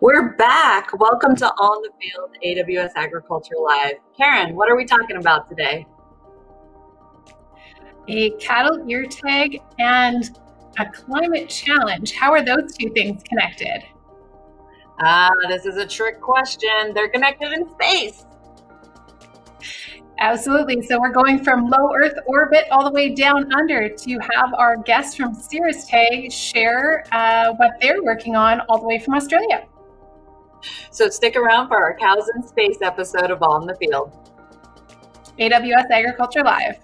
We're back. Welcome to All in the Field AWS Agriculture Live. Karen, what are we talking about today? A cattle ear tag and a climate challenge. How are those two things connected? Ah, this is a trick question. They're connected in space. Absolutely. So we're going from low Earth orbit all the way down under to have our guests from Ceres Tag share uh, what they're working on all the way from Australia. So stick around for our Cows in Space episode of All in the Field. AWS Agriculture Live.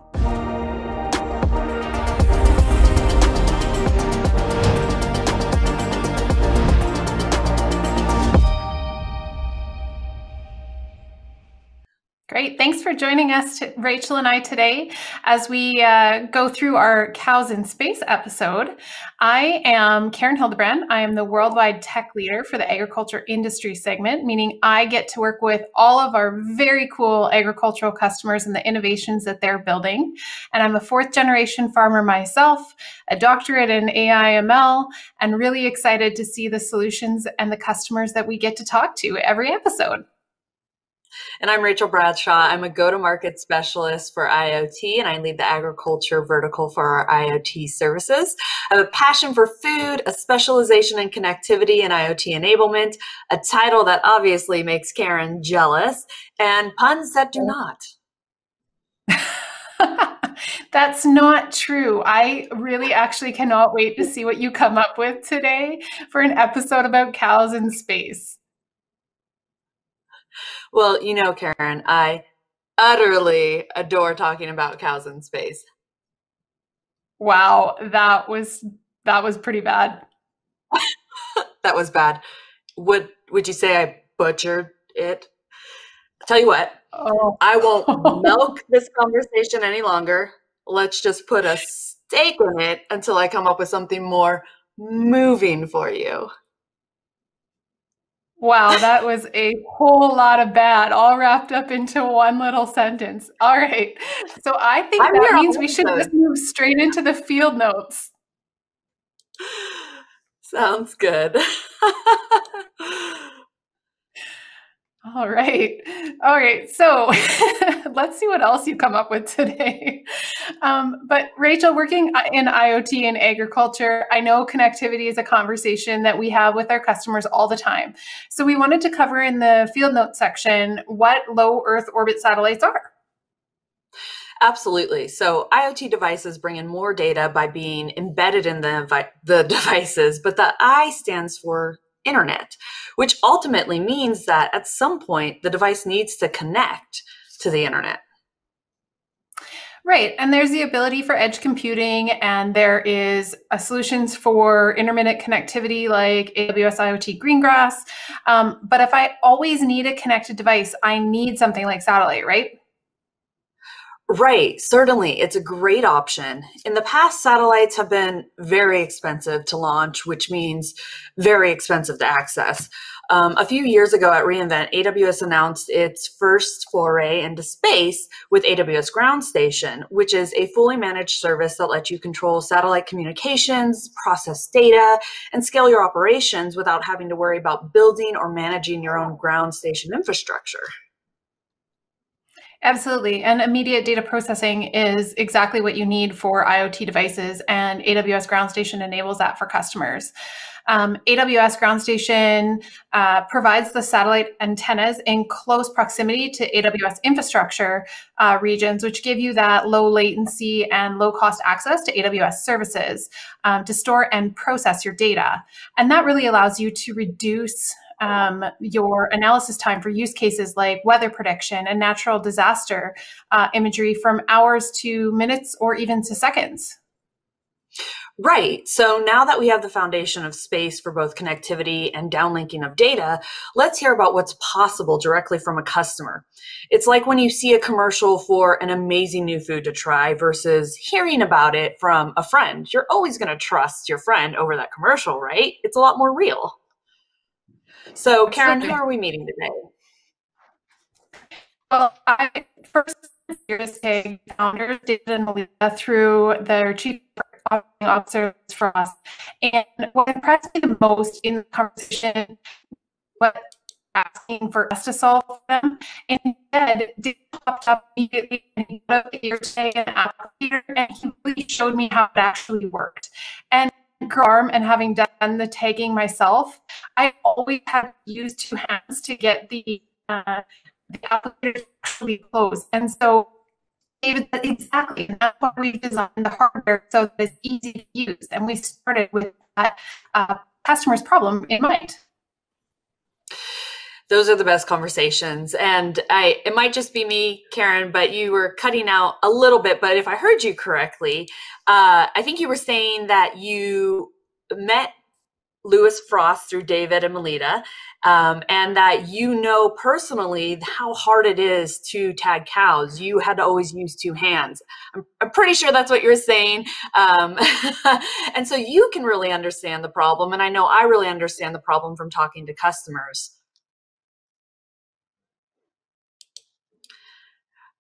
Great. Thanks for joining us, Rachel and I, today as we uh, go through our Cows in Space episode. I am Karen Hildebrand. I am the worldwide tech leader for the agriculture industry segment, meaning I get to work with all of our very cool agricultural customers and the innovations that they're building. And I'm a fourth generation farmer myself, a doctorate in AI ML, and really excited to see the solutions and the customers that we get to talk to every episode. And I'm Rachel Bradshaw. I'm a go to market specialist for IoT, and I lead the agriculture vertical for our IoT services. I have a passion for food, a specialization in connectivity and IoT enablement, a title that obviously makes Karen jealous, and puns that do not. That's not true. I really actually cannot wait to see what you come up with today for an episode about cows in space. Well, you know, Karen, I utterly adore talking about cows in space. Wow, that was that was pretty bad. that was bad. Would would you say I butchered it? I'll tell you what, oh. I won't milk this conversation any longer. Let's just put a stake in it until I come up with something more moving for you. Wow, that was a whole lot of bad, all wrapped up into one little sentence. All right. So I think I'm that means we should just move straight into the field notes. Sounds good. All right. All right. So let's see what else you come up with today. Um, but Rachel, working in IoT and agriculture, I know connectivity is a conversation that we have with our customers all the time. So we wanted to cover in the field notes section what low Earth orbit satellites are. Absolutely. So IoT devices bring in more data by being embedded in the, the devices, but the I stands for internet, which ultimately means that at some point the device needs to connect to the internet. Right. And there's the ability for edge computing, and there is a solutions for intermittent connectivity like AWS IoT Greengrass. Um, but if I always need a connected device, I need something like satellite, right? Right, certainly. It's a great option. In the past, satellites have been very expensive to launch, which means very expensive to access. Um, a few years ago at reInvent, AWS announced its first foray into space with AWS Ground Station, which is a fully managed service that lets you control satellite communications, process data, and scale your operations without having to worry about building or managing your own ground station infrastructure. Absolutely. And immediate data processing is exactly what you need for IoT devices, and AWS Ground Station enables that for customers. Um, AWS Ground Station uh, provides the satellite antennas in close proximity to AWS infrastructure uh, regions, which give you that low latency and low cost access to AWS services um, to store and process your data. And that really allows you to reduce um, your analysis time for use cases like weather prediction and natural disaster uh, imagery from hours to minutes or even to seconds. Right. So now that we have the foundation of space for both connectivity and downlinking of data, let's hear about what's possible directly from a customer. It's like when you see a commercial for an amazing new food to try versus hearing about it from a friend. You're always going to trust your friend over that commercial, right? It's a lot more real. So, Karen, who are we meeting today? Well, I first Ceres Tag founders, David and Melissa, through their chief operating officers for us. And what impressed me the most in the conversation what asking for us to solve for them. Instead, Dave popped up immediately and he put up the tag and applicator and he really showed me how it actually worked. And arm and having done the tagging myself, I always have used two hands to get the uh, the applicator actually closed. And so David, exactly. And that's why we designed the hardware so that it's easy to use. And we started with that uh, customer's problem in mind those are the best conversations. And i it might just be me karen but you were cutting out a little bit but if i heard you correctly uh, i think you were saying that you met lewis frost through david and melita um, and that you know personally how hard it is to tag cows. You had to always use two hands. I'm, I'm pretty sure that's what you're saying. Um, and so you can really understand the problem and i know i really understand the problem from talking to customers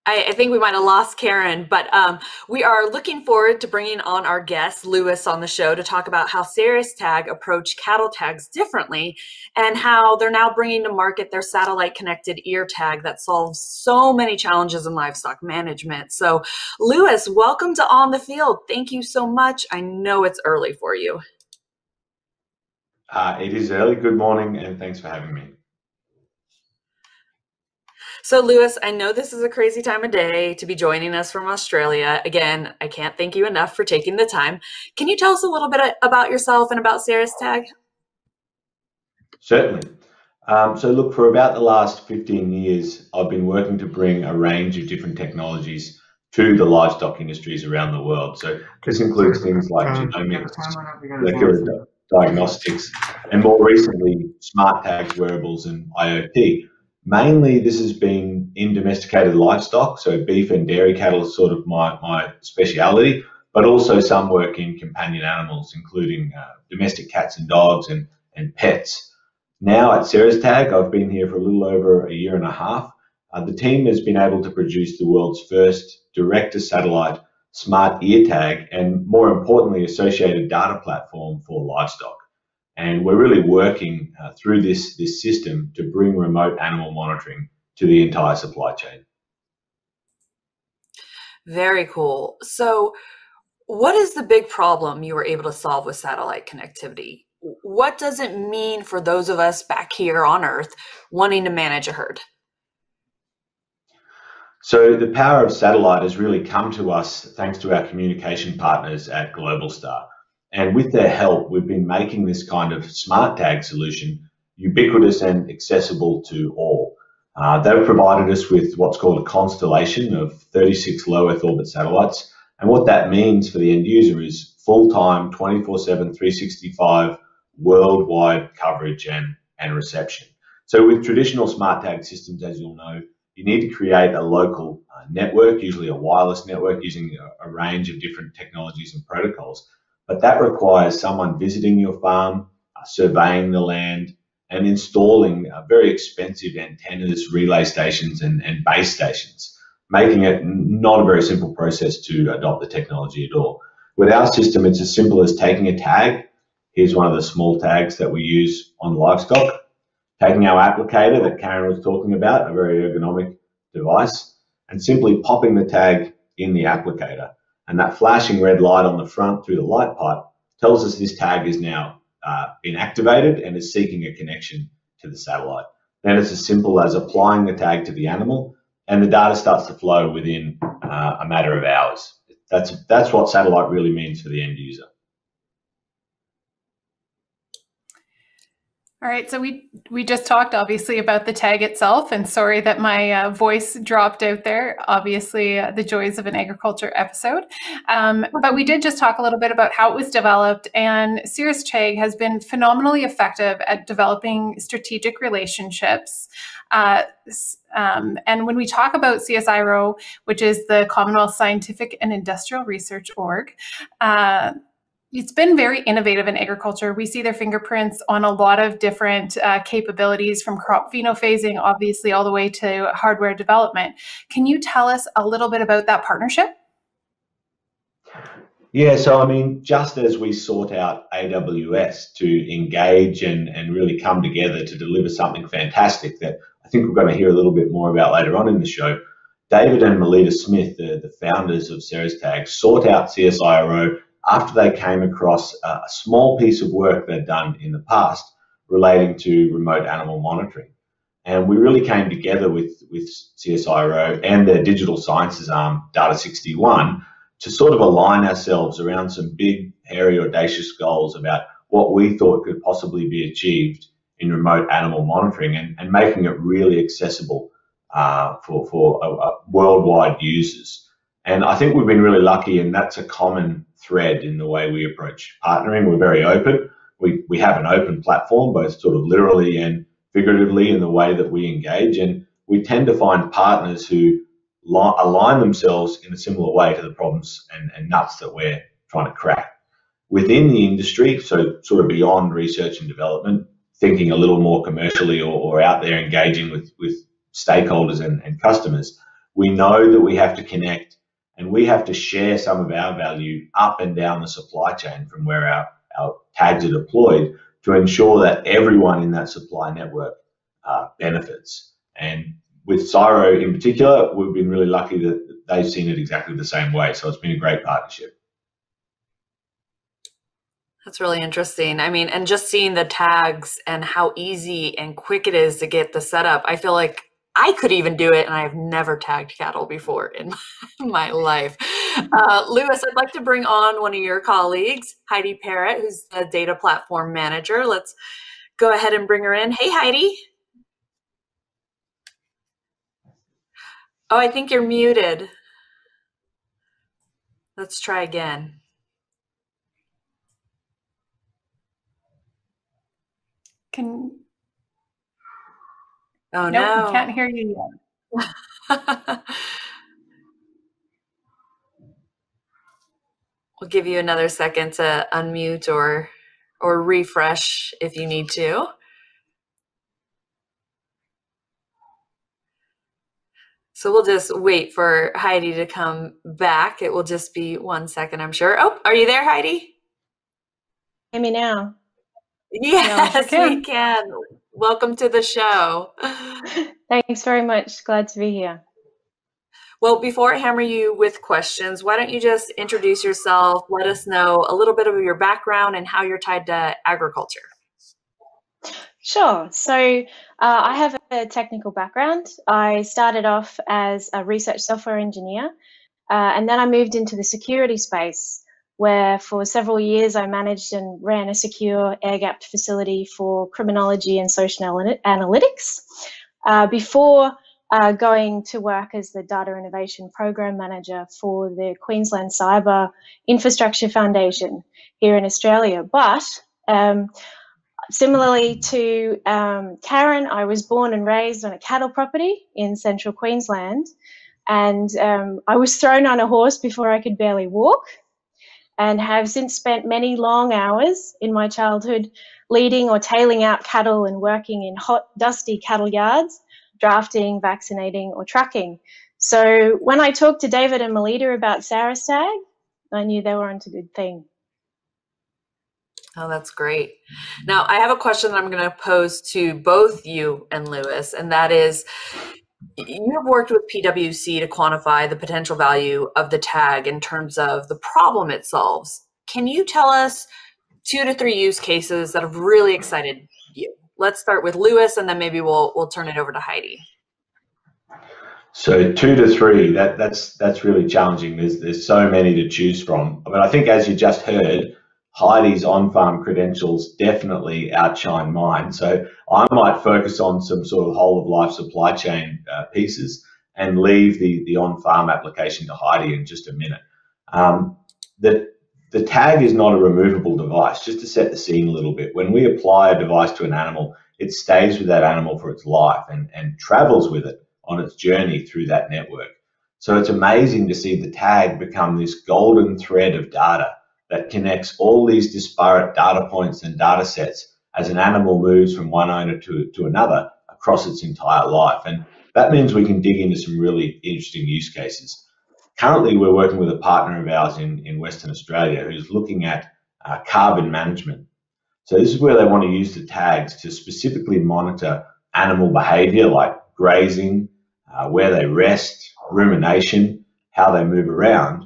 I, I, think we might have lost Karen, but um, we are looking forward to bringing on our guest, Lewis, on the show to talk about how Ceres Tag approach cattle tags differently and how they're now bringing to market their satellite connected ear tag that solves so many challenges in livestock management. So, Lewis, welcome to All in the Field. Thank you so much. I know it's early for you. Uh, it is early. Good morning, and thanks for having me. So, Lewis, I know this is a crazy time of day to be joining us from Australia. Again, I can't thank you enough for taking the time. Can you tell us a little bit about yourself and about Ceres Tag? Certainly. Um, so, look, for about the last 15 years, I've been working to bring a range of different technologies to the livestock industries around the world. So, this includes things like genomics, molecular diagnostics, and more recently, smart tags, wearables, and IoT. Mainly, this has been in domesticated livestock, so beef and dairy cattle is sort of my, my speciality, but also some work in companion animals, including uh, domestic cats and dogs and, and pets. Now at Ceres Tag, I've been here for a little over a year and a half. Uh, the team has been able to produce the world's first direct-to-satellite smart ear tag and, more importantly, associated data platform for livestock. And we're really working uh, through this, this system to bring remote animal monitoring to the entire supply chain. Very cool. So, what is the big problem you were able to solve with satellite connectivity? What does it mean for those of us back here on Earth wanting to manage a herd? So, the power of satellite has really come to us thanks to our communication partners at Globalstar. And with their help, we've been making this kind of smart tag solution ubiquitous and accessible to all. Uh, they've provided us with what's called a constellation of 36 low Earth orbit satellites. And what that means for the end user is full time, 24 7, 365 worldwide coverage and, and reception. So, with traditional smart tag systems, as you'll know, you need to create a local uh, network, usually a wireless network using a, a range of different technologies and protocols. But that requires someone visiting your farm, uh, surveying the land, and installing uh, very expensive antennas, relay stations, and, and base stations, making it not a very simple process to adopt the technology at all. With our system, it's as simple as taking a tag. Here's one of the small tags that we use on livestock. Taking our applicator that Karen was talking about, a very ergonomic device, and simply popping the tag in the applicator. And that flashing red light on the front through the light pipe tells us this tag is now uh, been activated and is seeking a connection to the satellite. Then it's as simple as applying the tag to the animal and the data starts to flow within uh, a matter of hours. That's, that's what satellite really means for the end user. All right, so we we just talked obviously about the tag itself, and sorry that my uh, voice dropped out there. Obviously, uh, the joys of an agriculture episode, um, but we did just talk a little bit about how it was developed. And Ceres Tag has been phenomenally effective at developing strategic relationships. Uh, um, and when we talk about CSIRO, which is the Commonwealth Scientific and Industrial Research Org uh, it's been very innovative in agriculture. We see their fingerprints on a lot of different uh, capabilities from crop phenophasing, obviously, all the way to hardware development. Can you tell us a little bit about that partnership? Yeah, so I mean, just as we sought out AWS to engage and, and really come together to deliver something fantastic that I think we're going to hear a little bit more about later on in the show, David and Melita Smith, the, the founders of Tag, sought out CSIRO after they came across a, small piece of work they'd done in the past relating to remote animal monitoring. And we really came together with, with CSIRO and their digital sciences arm, Data 61, to sort of align ourselves around some big, hairy, audacious goals about what we thought could possibly be achieved in remote animal monitoring and, and making it really accessible uh, for, for uh, uh, worldwide users. And I think we've been really lucky, and that's a common thread in the way we approach partnering. We're very open. We, we have an open platform, both sort of literally and figuratively in the way that we engage. And we tend to find partners who li- align themselves in a similar way to the problems and, and nuts that we're trying to crack. Within the industry, so sort of beyond research and development, thinking a little more commercially or, or out there engaging with, with stakeholders and, and customers, we know that we have to connect and we have to share some of our value up and down the supply chain from where our, our tags are deployed to ensure that everyone in that supply network uh, benefits. And with CSIRO in particular, we've been really lucky that they've seen it exactly the same way. So it's been a great partnership. That's really interesting. I mean, and just seeing the tags and how easy and quick it is to get the setup, I feel like I could even do it, and I've never tagged cattle before in my life. Uh, Lewis, I'd like to bring on one of your colleagues, Heidi Parrott, who's the data platform manager. Let's go ahead and bring her in. Hey, Heidi. Oh, I think you're muted. Let's try again. Can Oh nope, no. we can't hear you yet. we'll give you another second to unmute or or refresh if you need to. So we'll just wait for Heidi to come back. It will just be one second, I'm sure. Oh, are you there, Heidi? Hear me now? Yes, we can. Welcome to the show. Thanks very much. Glad to be here. Well, before I hammer you with questions, why don't you just introduce yourself? Let us know a little bit of your background and how you're tied to agriculture. Sure. So uh, I have a technical background. I started off as a research software engineer, uh, and then I moved into the security space where for several years I managed and ran a secure air gapped facility for criminology and social analytics. Uh, before uh, going to work as the Data Innovation Program Manager for the Queensland Cyber Infrastructure Foundation here in Australia. But um, similarly to um, Karen, I was born and raised on a cattle property in central Queensland. And um, I was thrown on a horse before I could barely walk and have since spent many long hours in my childhood leading or tailing out cattle and working in hot, dusty cattle yards, drafting, vaccinating, or trucking. So when I talked to David and Melita about Ceres Tag, I knew they were onto a good thing. Oh, that's great. Now, I have a question that I'm going to pose to both you and Lewis, and that is you have worked with PwC to quantify the potential value of the tag in terms of the problem it solves. Can you tell us two to three use cases that have really excited you? Let's start with Lewis, and then maybe we'll we'll turn it over to Heidi. So two to three, that that's that's really challenging. There's there's so many to choose from. I mean, I think as you just heard, Heidi's on-farm credentials definitely outshine mine. So I might focus on some sort of whole of life supply chain uh, pieces and leave the, the on-farm application to Heidi in just a minute. Um, the, the tag is not a removable device, just to set the scene a little bit. When we apply a device to an animal, it stays with that animal for its life and, and travels with it on its journey through that network. So it's amazing to see the tag become this golden thread of data that connects all these disparate data points and data sets as an animal moves from one owner to, to another across its entire life. And that means we can dig into some really interesting use cases. currently, we're working with a partner of ours in, in Western Australia who's looking at uh, carbon management. So this is where they want to use the tags to specifically monitor animal behavior like grazing, uh, where they rest, rumination, how they move around,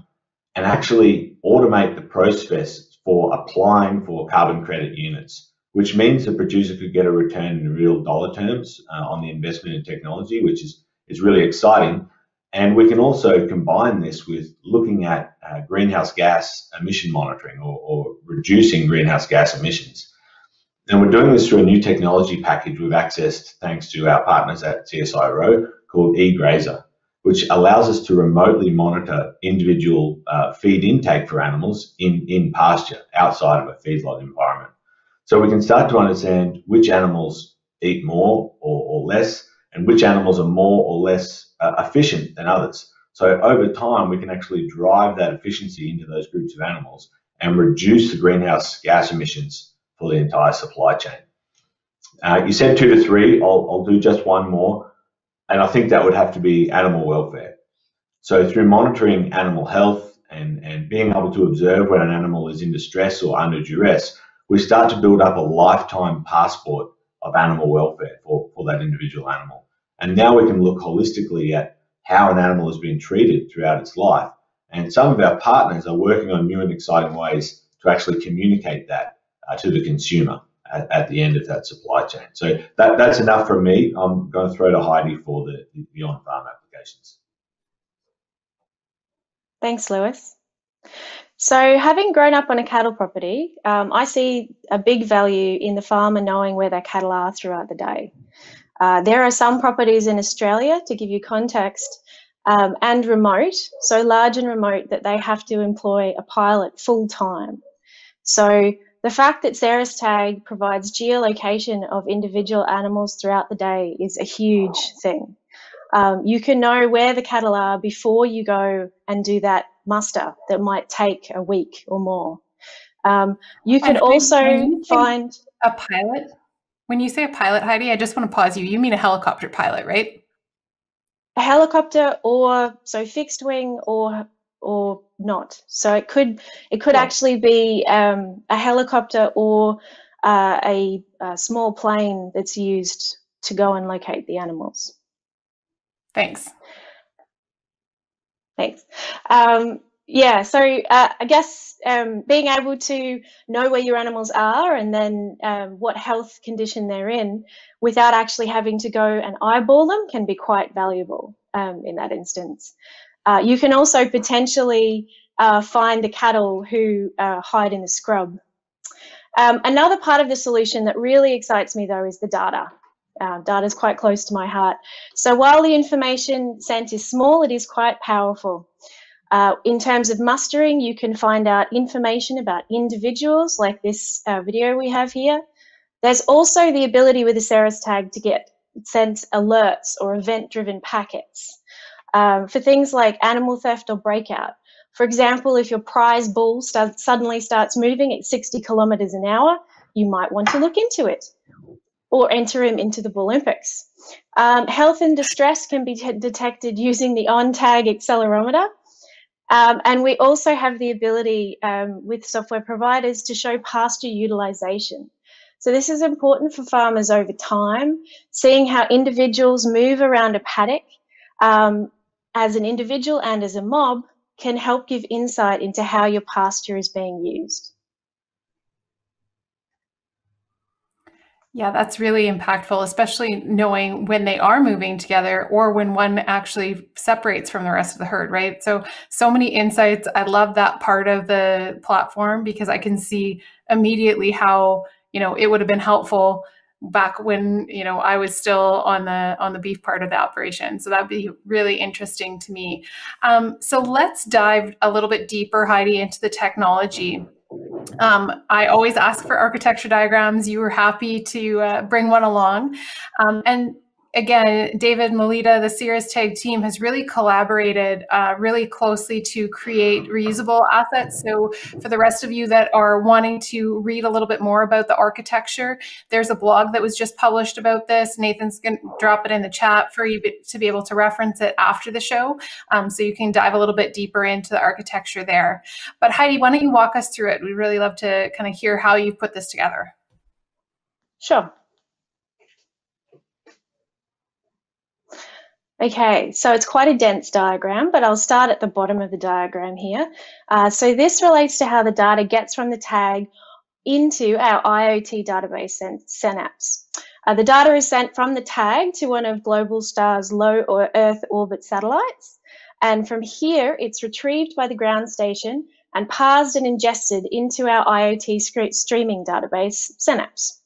and actually automate the process for applying for carbon credit units, which means the producer could get a return in real dollar terms uh, on the investment in technology, which is, is really exciting. And we can also combine this with looking at uh, greenhouse gas emission monitoring or, or, reducing greenhouse gas emissions. And we're doing this through a new technology package we've accessed thanks to our partners at CSIRO called eGrazer, which allows us to remotely monitor individual uh, feed intake for animals in, in pasture outside of a feedlot environment. So we can start to understand which animals eat more or, or less and which animals are more or less uh, efficient than others. So over time, we can actually drive that efficiency into those groups of animals and reduce the greenhouse gas emissions for the entire supply chain. Uh, you said two to three. I'll, I'll do just one more. And I think that would have to be animal welfare. So through monitoring animal health and, and being able to observe when an animal is in distress or under duress, we start to build up a lifetime passport of animal welfare for, for that individual animal. And now we can look holistically at how an animal has been treated throughout its life. And some of our partners are working on new and exciting ways to actually communicate that uh, to the consumer at, at, the end of that supply chain. So that, that's enough from me. I'm going to throw to Heidi for the, the on-farm applications. Thanks, Lewis. So, having grown up on a cattle property, um, I see a big value in the farmer knowing where their cattle are throughout the day. Uh, there are some properties in Australia, to give you context, um, and remote, so large and remote that they have to employ a pilot full time. So, the fact that Ceres Tag provides geolocation of individual animals throughout the day is a huge thing. Um, you can know where the cattle are before you go and do that muster that might take a week or more. Um, you can also you find a pilot. When you say a pilot, Heidi, I just want to pause you. You mean a helicopter pilot, right? A helicopter, or so fixed wing, or or not. So it could it could yeah. actually be um, a helicopter or uh, a, a small plane that's used to go and locate the animals. Thanks. Thanks. Um, yeah, so uh, I guess um, being able to know where your animals are and then um, what health condition they're in without actually having to go and eyeball them can be quite valuable um, in that instance. Uh, you can also potentially uh, find the cattle who uh, hide in the scrub. Um, another part of the solution that really excites me though is the data. Uh, data is quite close to my heart. So while the information sent is small, it is quite powerful. Uh, in terms of mustering, you can find out information about individuals, like this uh, video we have here. There's also the ability with the CeresTag to get sent alerts or event-driven packets um, for things like animal theft or breakout. For example, if your prize bull start, suddenly starts moving at 60 kilometers an hour, you might want to look into it or enter him into the Olympics. Um, health and distress can be detected using the on-tag accelerometer. Um, and we also have the ability um, with software providers to show pasture utilization. So this is important for farmers over time, seeing how individuals move around a paddock um, as an individual and as a mob can help give insight into how your pasture is being used. Yeah, that's really impactful, especially knowing when they are moving together or when one actually separates from the rest of the herd, right? So, so many insights. I love that part of the platform because I can see immediately how, you know, it would have been helpful back when, you know, I was still on the on the beef part of the operation. So that'd be really interesting to me. Um, so let's dive a little bit deeper, Heidi, into the technology. Um, I always ask for architecture diagrams. You were happy to uh, bring one along. Um, and again, David Melita, the Ceres Tag team, has really collaborated uh, really closely to create reusable assets. So, for the rest of you that are wanting to read a little bit more about the architecture, there's a blog that was just published about this. Nathan's going to drop it in the chat for you to be able to reference it after the show. Um, so, you can dive a little bit deeper into the architecture there. But, Heidi, why don't you walk us through it? We'd really love to kind of hear how you've put this together. Sure. Okay, so it's quite a dense diagram, but I'll start at the bottom of the diagram here. Uh, so this relates to how the data gets from the tag into our IoT database Synapse. Uh, the data is sent from the tag to one of Globalstar's low or Earth orbit satellites. And from here, it's retrieved by the ground station and parsed and ingested into our IoT streaming database, Synapse.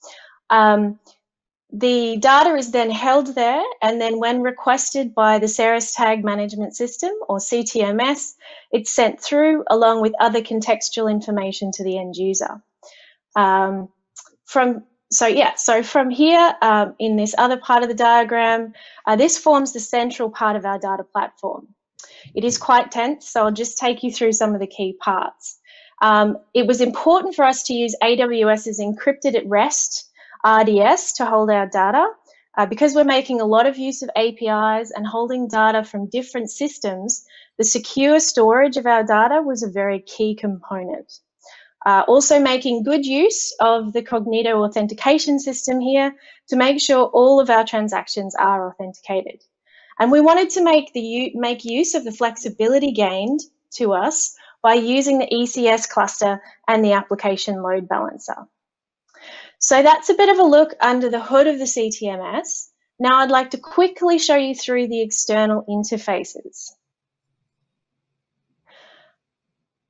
Um, the data is then held there, and then when requested by the Ceres Tag Management System, or CTMS, it's sent through along with other contextual information to the end user. Um, from so yeah, so from here um, in this other part of the diagram, uh, this forms the central part of our data platform. It is quite tense, so I'll just take you through some of the key parts. Um, it was important for us to use AWS's encrypted at rest RDS to hold our data. Uh, because we're making a lot of use of APIs and holding data from different systems, the secure storage of our data was a very key component. Uh, also making good use of the Cognito authentication system here to make sure all of our transactions are authenticated. And we wanted to make, the, make use of the flexibility gained to us by using the ECS cluster and the application load balancer. So that's a bit of a look under the hood of the CTMS. Now I'd like to quickly show you through the external interfaces.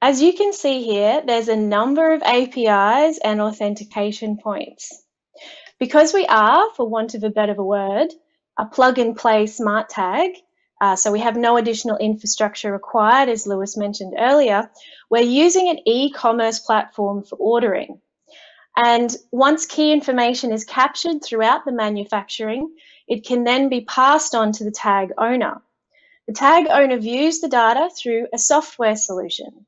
As you can see here, there's a number of APIs and authentication points. Because we are, for want of a better word, a plug and play smart tag, uh, so we have no additional infrastructure required, as Lewis mentioned earlier, we're using an e-commerce platform for ordering. And once key information is captured throughout the manufacturing, it can then be passed on to the tag owner. The tag owner views the data through a software solution.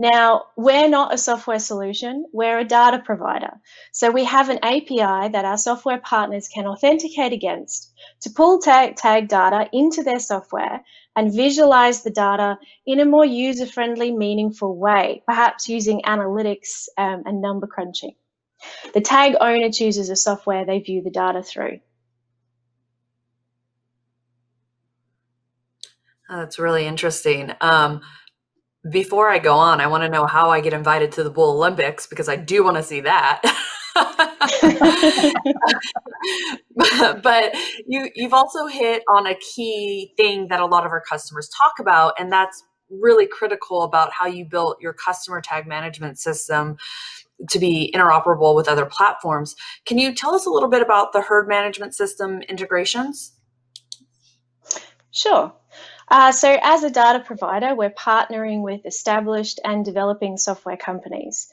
Now, we're not a software solution, we're a data provider. So we have an API that our software partners can authenticate against to pull tag, tag data into their software and visualize the data in a more user-friendly, meaningful way, perhaps using analytics um, and number crunching. The tag owner chooses a software they view the data through. Oh, that's really interesting. Um, before I go on, I want to know how I get invited to the Bull Olympics because I do want to see that. but you you've also hit on a key thing that a lot of our customers talk about and that's really critical about how you built your customer tag management system to be interoperable with other platforms. Can you tell us a little bit about the herd management system integrations? Sure. Uh, so, as a data provider, we're partnering with established and developing software companies.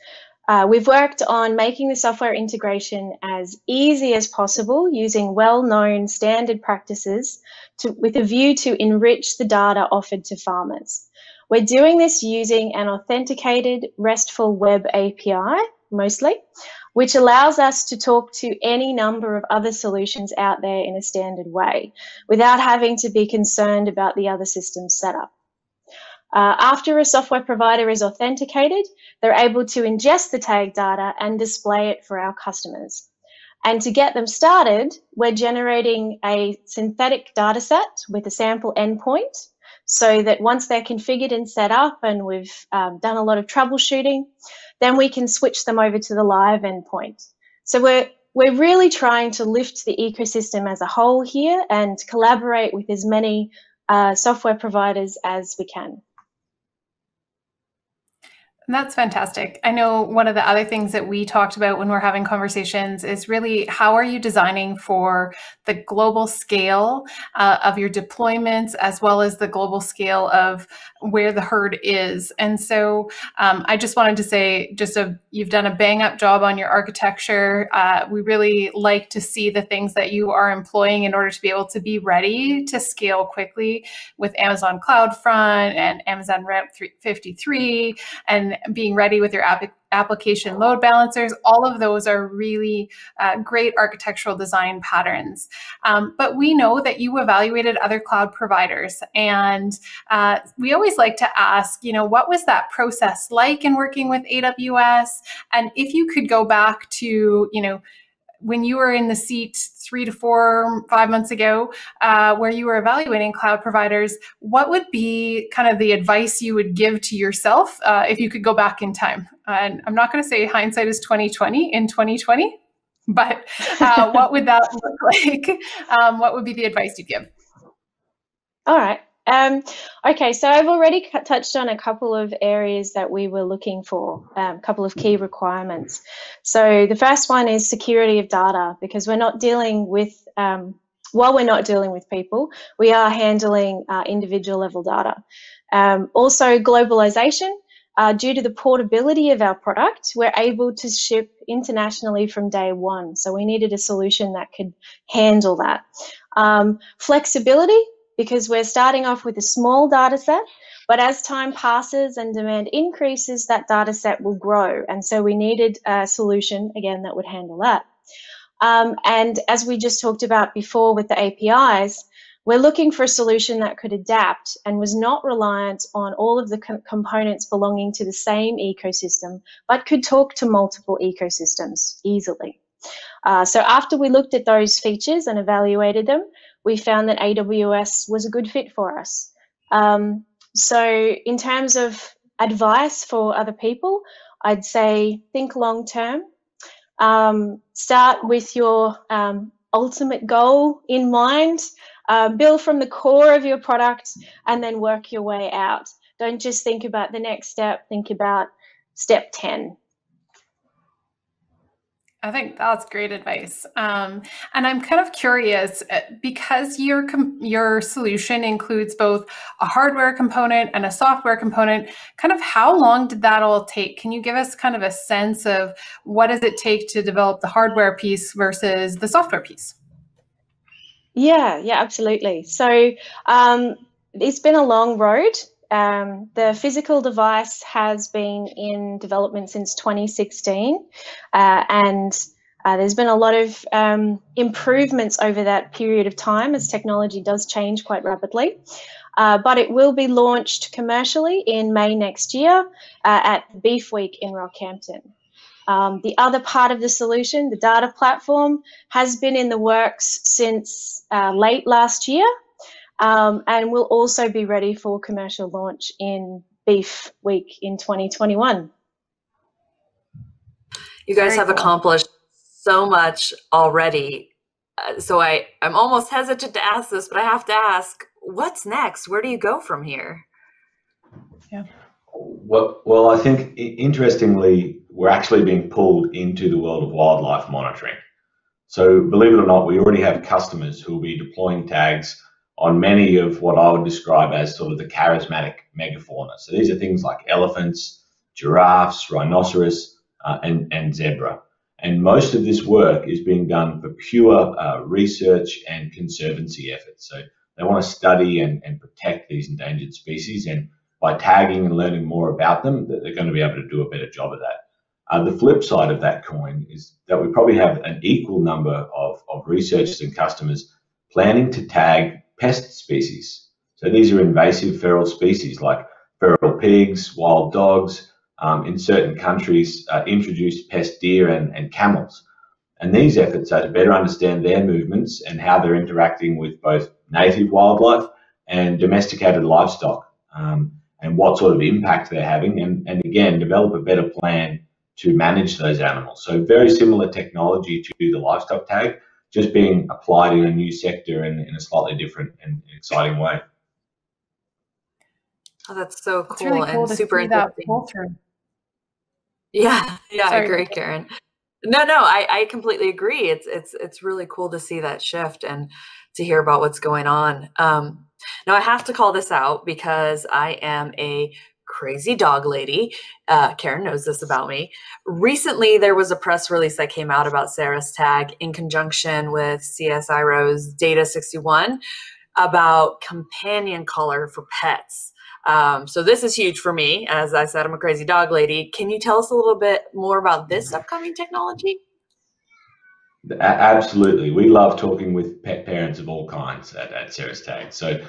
Uh, we've worked on making the software integration as easy as possible using well-known standard practices to, with a view to enrich the data offered to farmers. We're doing this using an authenticated RESTful web API, mostly, which allows us to talk to any number of other solutions out there in a standard way without having to be concerned about the other system's setup. Uh, after a software provider is authenticated, they're able to ingest the tag data and display it for our customers. And to get them started, we're generating a synthetic data set with a sample endpoint so that once they're configured and set up and we've um, done a lot of troubleshooting, then we can switch them over to the live endpoint. So we're, we're really trying to lift the ecosystem as a whole here and collaborate with as many uh, software providers as we can. That's fantastic. I know one of the other things that we talked about when we're having conversations is really how are you designing for the global scale uh, of your deployments as well as the global scale of where the herd is. And so um, I just wanted to say, just a you've done a bang up job on your architecture. Uh, we really like to see the things that you are employing in order to be able to be ready to scale quickly with Amazon CloudFront and Amazon Route 53 and being ready with your app- application load balancers. All of those are really uh, great architectural design patterns. Um, but we know that you evaluated other cloud providers, and uh, we always like to ask, you know, what was that process like in working with AWS? And if you could go back to, you know, when you were in the seat three to four, five months ago, uh, where you were evaluating cloud providers, what would be kind of the advice you would give to yourself uh, if you could go back in time? And I'm not going to say hindsight is 2020 in 2020, but uh, what would that look like? Um, what would be the advice you'd give? All right. Um, okay, so I've already touched on a couple of areas that we were looking for, a um, couple of key requirements. So the first one is security of data because we're not dealing with, um, while we're not dealing with people, we are handling uh, individual level data. Um, also, globalization. Uh, due to the portability of our product, we're able to ship internationally from day one. So we needed a solution that could handle that. Um, flexibility, because we're starting off with a small data set, but as time passes and demand increases, that data set will grow. And so we needed a solution, again, that would handle that. Um, and as we just talked about before with the APIs, we're looking for a solution that could adapt and was not reliant on all of the co components belonging to the same ecosystem, but could talk to multiple ecosystems easily. Uh, so after we looked at those features and evaluated them, we found that AWS was a good fit for us. Um, so, in terms of advice for other people, I'd say think long term. Um, start with your um, ultimate goal in mind. Uh, build from the core of your product and then work your way out. Don't just think about the next step, think about step 10. I think that's great advice. Um, and I'm kind of curious uh, because your your solution includes both a hardware component and a software component. Kind of how long did that all take? Can you give us kind of a sense of what does it take to develop the hardware piece versus the software piece? Yeah, yeah, absolutely. So um, it's been a long road. Um, the physical device has been in development since 2016, uh, and uh, there's been a lot of um, improvements over that period of time as technology does change quite rapidly. Uh, but it will be launched commercially in May next year uh, at Beef Week in Rockhampton. Um, the other part of the solution, the data platform, has been in the works since uh, late last year um, and will also be ready for commercial launch in Beef Week in 2021. You guys Very have cool. accomplished so much already. Uh, so I, I'm almost hesitant to ask this, but I have to ask, what's next? Where do you go from here? Yeah. Well, well, I think interestingly, we're actually being pulled into the world of wildlife monitoring. So, believe it or not, we already have customers who will be deploying tags on many of what I would describe as sort of the charismatic megafauna. So these are things like elephants, giraffes, rhinoceros, uh, and, and zebra. And most of this work is being done for pure uh, research and conservancy efforts. So they want to study and, and protect these endangered species. And by tagging and learning more about them, they're going to be able to do a better job of that. Uh, the flip side of that coin is that we probably have an equal number of, of researchers and customers planning to tag pest species. So these are invasive feral species like feral pigs, wild dogs, um, in certain countries, uh, introduced pest deer and, and camels. And these efforts are to better understand their movements and how they're interacting with both native wildlife and domesticated livestock um, and what sort of impact they're having. And, and again, develop a better plan to manage those animals. So very similar technology to the livestock tag, just being applied in a new sector and in a slightly different and exciting way. Oh, that's so cool, really cool and super interesting. Yeah, yeah, Sorry. I agree, Karen. No, no, I, I completely agree. It's it's it's really cool to see that shift and to hear about what's going on. Um, now I have to call this out because I am a crazy dog lady. Uh, Karen knows this about me. Recently, there was a press release that came out about Ceres Tag in conjunction with CSIRO's Data 61 about companion color for pets. Um, so this is huge for me. As I said, I'm a crazy dog lady. Can you tell us a little bit more about this upcoming technology? Absolutely. We love talking with pet parents of all kinds at, at Ceres Tag. So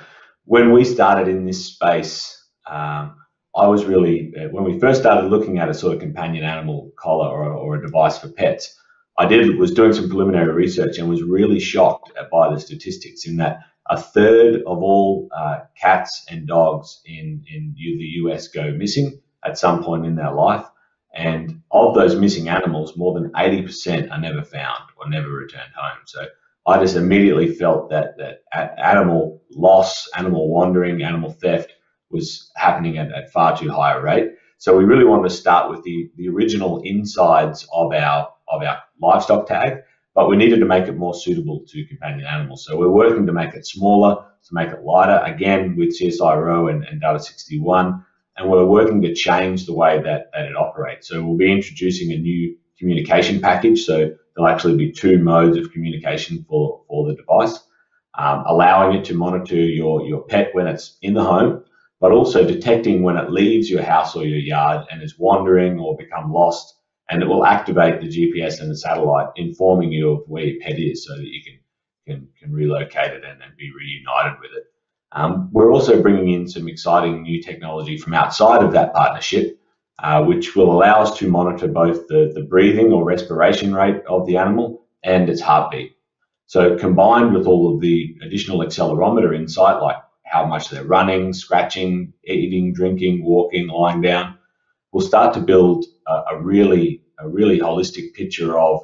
when we started in this space, um, I was really, uh, when we first started looking at a sort of companion animal collar or, or a device for pets, I did was doing some preliminary research and was really shocked by the statistics in that a third of all uh, cats and dogs in, in the US go missing at some point in their life. And of those missing animals, more than 80% are never found or never returned home. So I just immediately felt that, that animal loss, animal wandering, animal theft was happening at, at far too high a rate. So we really wanted to start with the, the original insides of our of our livestock tag, but we needed to make it more suitable to companion animals. So we're working to make it smaller, to make it lighter, again with CSIRO and, and Data 61, and we're working to change the way that, that it operates. So we'll be introducing a new communication package. So there'll actually be two modes of communication for, for the device, um, allowing it to monitor your, your pet when it's in the home but also detecting when it leaves your house or your yard and is wandering or become lost. And it will activate the GPS and the satellite, informing you of where your pet is so that you can, can, can relocate it and, and be reunited with it. Um, we're also bringing in some exciting new technology from outside of that partnership, uh, which will allow us to monitor both the, the breathing or respiration rate of the animal and its heartbeat. So combined with all of the additional accelerometer insight like how much they're running, scratching, eating, drinking, walking, lying down. We'll start to build a, a really a really holistic picture of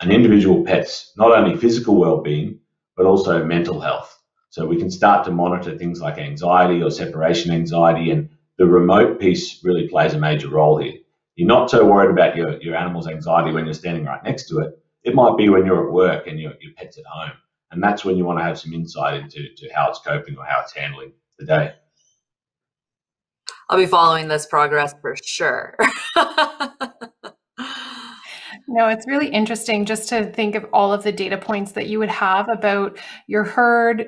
an individual pet's not only physical well-being but also mental health. So we can start to monitor things like anxiety or separation anxiety, and the remote piece really plays a major role here. You're not so worried about your, your animal's anxiety when you're standing right next to it. It might be when you're at work and your, your pet's at home. And that's when you want to have some insight into to how it's coping or how it's handling the day. I'll be following this progress for sure. no, it's really interesting just to think of all of the data points that you would have about your herd,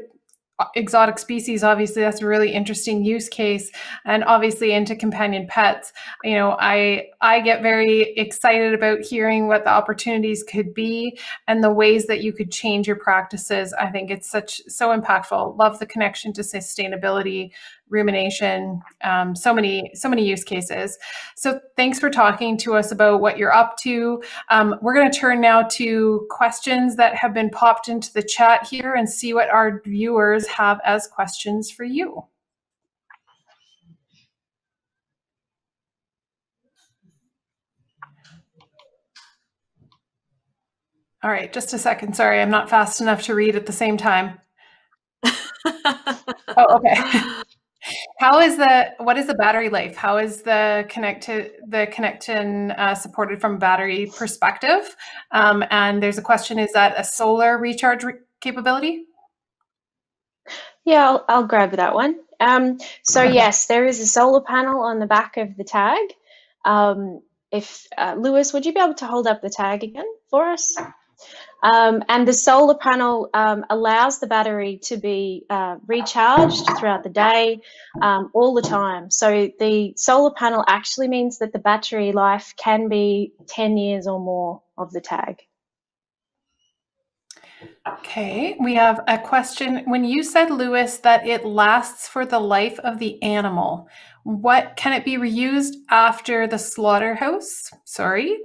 Uh, exotic species obviously that's a really interesting use case and obviously into companion pets. You know i i get very excited about hearing what the opportunities could be and the ways that you could change your practices. I think it's such so impactful. Love the connection to sustainability rumination, um, so many, so many use cases. So thanks for talking to us about what you're up to. Um, we're going to turn now to questions that have been popped into the chat here and see what our viewers have as questions for you. All right, just a second. Sorry, I'm not fast enough to read at the same time. oh, okay. How is the what is the battery life? How is the connect to the connection uh, supported from a battery perspective? Um, and there's a question: Is that a solar recharge re capability? Yeah, I'll, I'll grab that one. Um, so yes, there is a solar panel on the back of the tag. Um, if uh, Lewis, would you be able to hold up the tag again for us? Um, and the solar panel um, allows the battery to be uh, recharged throughout the day, um, all the time. So the solar panel actually means that the battery life can be 10 years or more of the tag. Okay, we have a question. When you said, Lewis, that it lasts for the life of the animal, what can it be reused after the slaughterhouse? Sorry.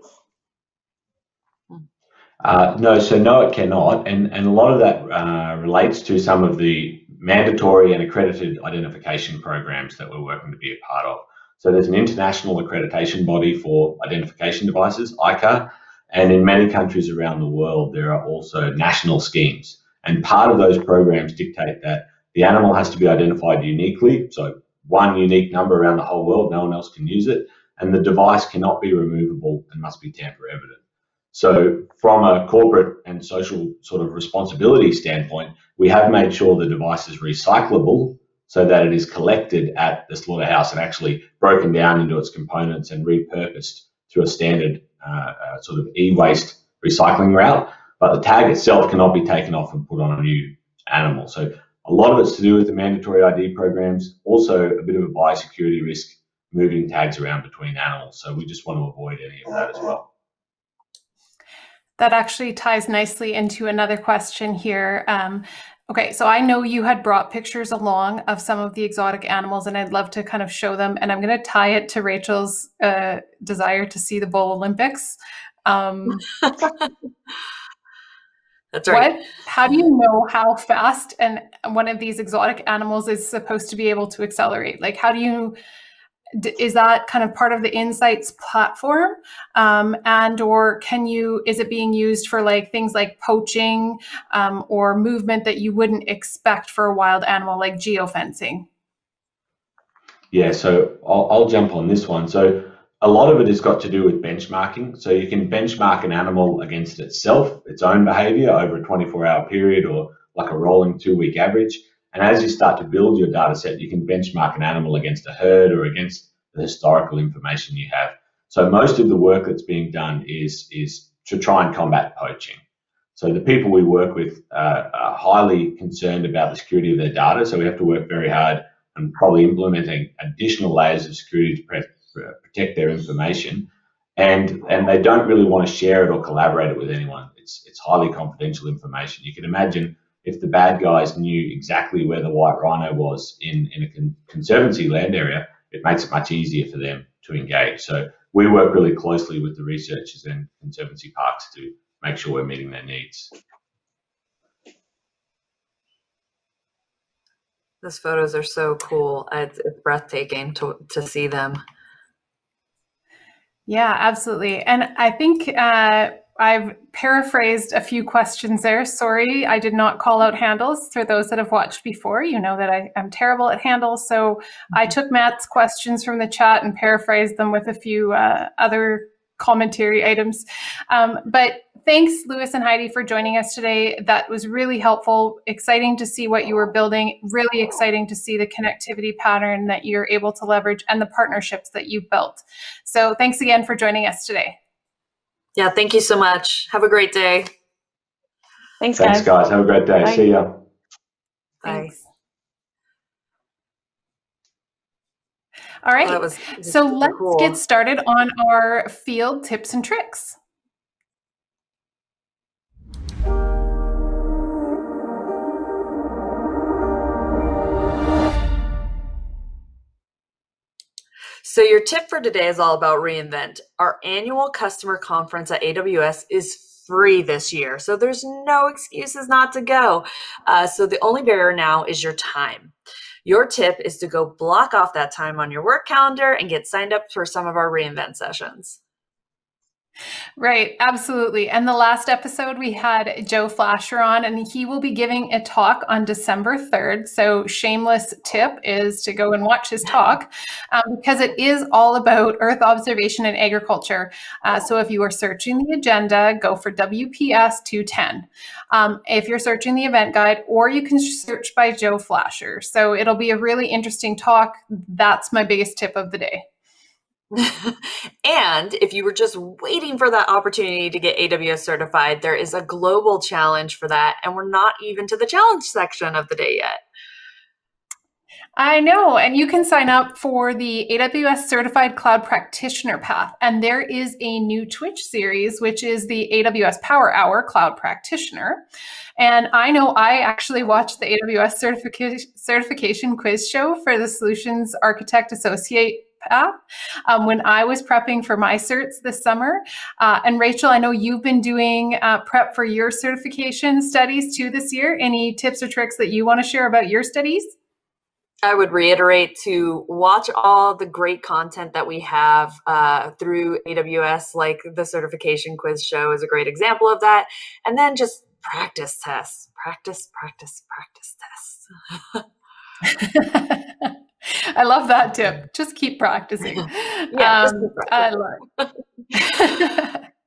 Uh, no, so no, it cannot, and and a lot of that uh, relates to some of the mandatory and accredited identification programs that we're working to be a part of. So there's an international accreditation body for identification devices, ICAR, and in many countries around the world there are also national schemes, and part of those programs dictate that the animal has to be identified uniquely, so one unique number around the whole world, no one else can use it, and the device cannot be removable and must be tamper evident. So, from a corporate and social sort of responsibility standpoint, we have made sure the device is recyclable so that it is collected at the slaughterhouse and actually broken down into its components and repurposed through a standard uh, uh, sort of e-waste recycling route. But the tag itself cannot be taken off and put on a new animal. So a lot of it's to do with the mandatory ID programs, also a bit of a biosecurity risk moving tags around between animals. So we just want to avoid any of that as well. That actually ties nicely into another question here. Um, okay, so I know you had brought pictures along of some of the exotic animals, and I'd love to kind of show them. And I'm going to tie it to Rachel's uh, desire to see the Bull Olympics. Um, That's right. What? How do you know how fast and one of these exotic animals is supposed to be able to accelerate? Like, how do you? Is that kind of part of the Insights platform, um, and or can you? Is it being used for like things like poaching um, or movement that you wouldn't expect for a wild animal, like geofencing? Yeah, so I'll, I'll jump on this one. So a lot of it has got to do with benchmarking. So you can benchmark an animal against itself, its own behavior over a 24 hour period or like a rolling two week average. And as you start to build your data set, you can benchmark an animal against a herd or against the historical information you have. So most of the work that's being done is, is to try and combat poaching. So the people we work with uh, are highly concerned about the security of their data. So we have to work very hard and probably implementing additional layers of security to protect their information, and and they don't really want to share it or collaborate it with anyone. It's it's highly confidential information. You can imagine if the bad guys knew exactly where the white rhino was in in a con- conservancy land area, it makes it much easier for them to engage. So we work really closely with the researchers and conservancy parks to make sure we're meeting their needs. Those photos are so cool. It's, it's breathtaking to, to see them. Yeah, absolutely. And I think uh, I've paraphrased a few questions there. Sorry, I did not call out handles. For those that have watched before, you know that I, am terrible at handles. So I mm-hmm. took Matt's questions from the chat and paraphrased them with a few uh, other commentary items. Um, but thanks, Lewis and Heidi, for joining us today. That was really helpful. Exciting to see what you were building. Really exciting to see the connectivity pattern that you're able to leverage and the partnerships that you've built. So thanks again for joining us today. Yeah, thank you so much. Have a great day. Thanks, guys. Thanks, guys. Have a great day. Bye. See ya. Bye. All right. Well, was, so let's cool. get started on our field tips and tricks. So, your tip for today is all about re:Invent. Our annual customer conference at AWS is free this year. So, there's no excuses not to go. Uh, so, the only barrier now is your time. Your tip is to go block off that time on your work calendar and get signed up for some of our re:Invent sessions. Right, absolutely. And the last episode, we had Joe Flasher on, and he will be giving a talk on December 3rd. So, shameless tip is to go and watch his talk um, because it is all about Earth observation and agriculture. Uh, so, if you are searching the agenda, go for WPS 210. Um, if you're searching the event guide, or you can search by Joe Flasher. So, it'll be a really interesting talk. That's my biggest tip of the day. And if you were just waiting for that opportunity to get AWS certified, there is a global challenge for that. And we're not even to the challenge section of the day yet. I know. And you can sign up for the AWS Certified Cloud Practitioner Path. And there is a new Twitch series, which is the AWS Power Hour Cloud Practitioner. And I know I actually watched the AWS certification, certification quiz show for the Solutions Architect Associate path um, when I was prepping for my certs this summer. Uh, and Rachel, I know you've been doing uh, prep for your certification studies too this year. Any tips or tricks that you want to share about your studies? I would reiterate to watch all the great content that we have uh, through AWS, like the certification quiz show is a great example of that. And then just practice tests, practice, practice, practice tests. I love that tip. Just keep practicing. yeah, um, keep practicing. I love.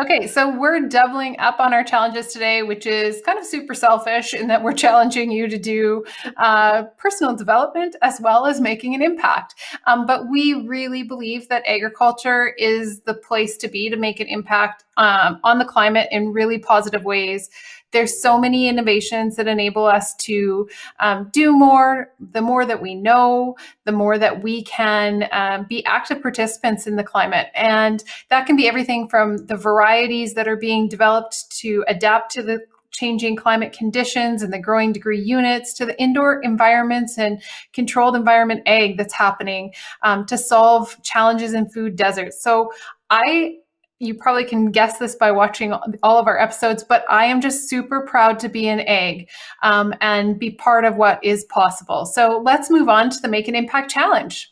Okay, so we're doubling up on our challenges today, which is kind of super selfish in that we're challenging you to do uh, personal development as well as making an impact. Um, but we really believe that agriculture is the place to be to make an impact um, on the climate in really positive ways there's so many innovations that enable us to um, do more. The more that we know, the more that we can um, be active participants in the climate. And that can be everything from the varieties that are being developed to adapt to the changing climate conditions and the growing degree units to the indoor environments and controlled environment ag that's happening um, to solve challenges in food deserts. So I you probably can guess this by watching all of our episodes, but I am just super proud to be an ag um, and be part of what is possible. So let's move on to the Make an Impact Challenge.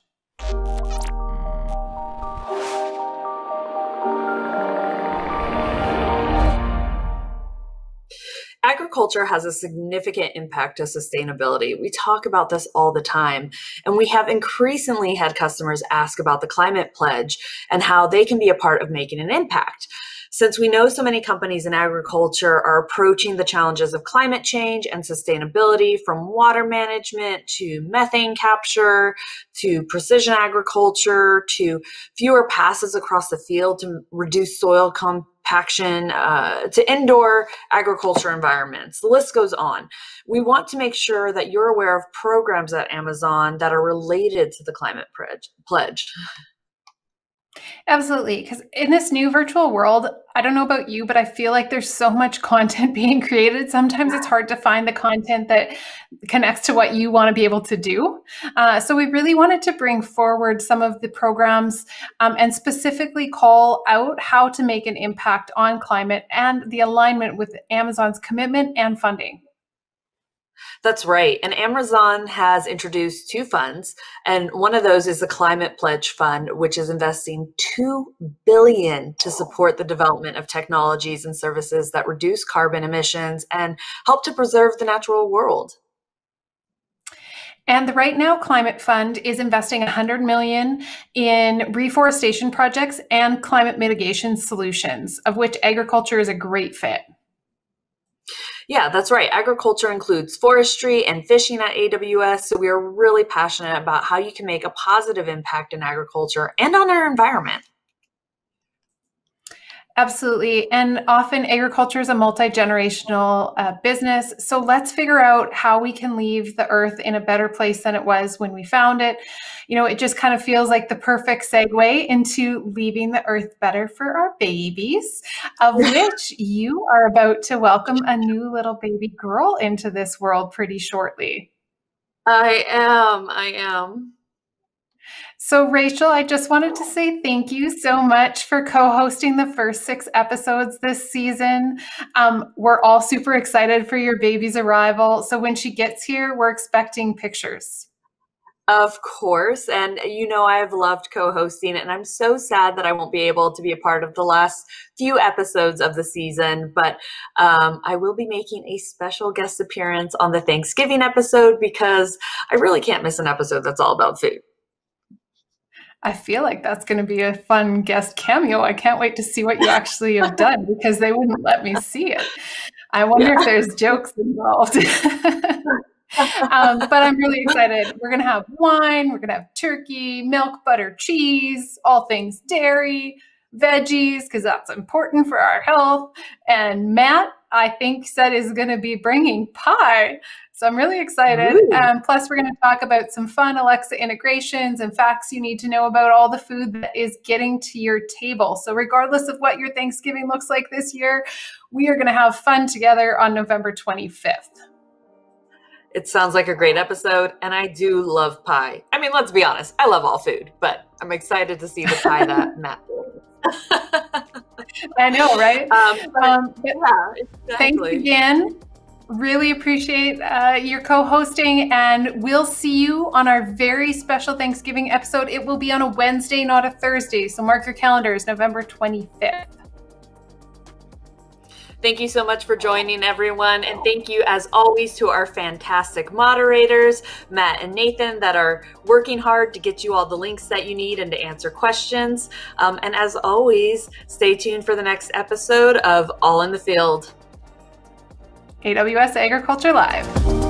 Agriculture has a significant impact to sustainability. We talk about this all the time, and we have increasingly had customers ask about the climate pledge and how they can be a part of making an impact. Since we know so many companies in agriculture are approaching the challenges of climate change and sustainability from water management to methane capture to precision agriculture to fewer passes across the field to reduce soil compaction uh, to indoor agriculture environments. The list goes on. We want to make sure that you're aware of programs at Amazon that are related to the climate pledge. Absolutely. Because in this new virtual world, I don't know about you, but I feel like there's so much content being created. Sometimes it's hard to find the content that connects to what you want to be able to do. Uh, so we really wanted to bring forward some of the programs um, and specifically call out how to make an impact on climate and the alignment with Amazon's commitment and funding. That's right. And Amazon has introduced two funds, and one of those is the Climate Pledge Fund, which is investing 2 billion to support the development of technologies and services that reduce carbon emissions and help to preserve the natural world. And the Right Now Climate Fund is investing 100 million in reforestation projects and climate mitigation solutions, of which agriculture is a great fit. Yeah, that's right. Agriculture includes forestry and fishing at AWS. So we are really passionate about how you can make a positive impact in agriculture and on our environment. Absolutely. And often agriculture is a multi generational uh, business. So let's figure out how we can leave the earth in a better place than it was when we found it. You know, it just kind of feels like the perfect segue into leaving the earth better for our babies, of which you are about to welcome a new little baby girl into this world pretty shortly. I am. I am. So, Rachel, I just wanted to say thank you so much for co hosting the first six episodes this season. Um, we're all super excited for your baby's arrival. So, when she gets here, we're expecting pictures. Of course. And you know, I've loved co hosting, and I'm so sad that I won't be able to be a part of the last few episodes of the season. But um, I will be making a special guest appearance on the Thanksgiving episode because I really can't miss an episode that's all about food. I feel like that's going to be a fun guest cameo. I can't wait to see what you actually have done because they wouldn't let me see it. I wonder yeah. if there's jokes involved. um, but I'm really excited. We're going to have wine, we're going to have turkey, milk, butter, cheese, all things dairy, veggies, because that's important for our health. And Matt, I think, said is going to be bringing pie. So I'm really excited. Um, plus, we're going to talk about some fun Alexa integrations and facts you need to know about all the food that is getting to your table. So, regardless of what your Thanksgiving looks like this year, we are going to have fun together on November 25th. It sounds like a great episode, and I do love pie. I mean, let's be honest, I love all food, but I'm excited to see the pie that Matt I know, right? Um, um, yeah, exactly. Thanks again really appreciate uh, your co hosting, and we'll see you on our very special Thanksgiving episode. It will be on a Wednesday, not a Thursday. So mark your calendars, November 25th. Thank you so much for joining, everyone. And thank you, as always, to our fantastic moderators, Matt and Nathan, that are working hard to get you all the links that you need and to answer questions. Um, and as always, stay tuned for the next episode of All in the Field. AWS Agriculture Live.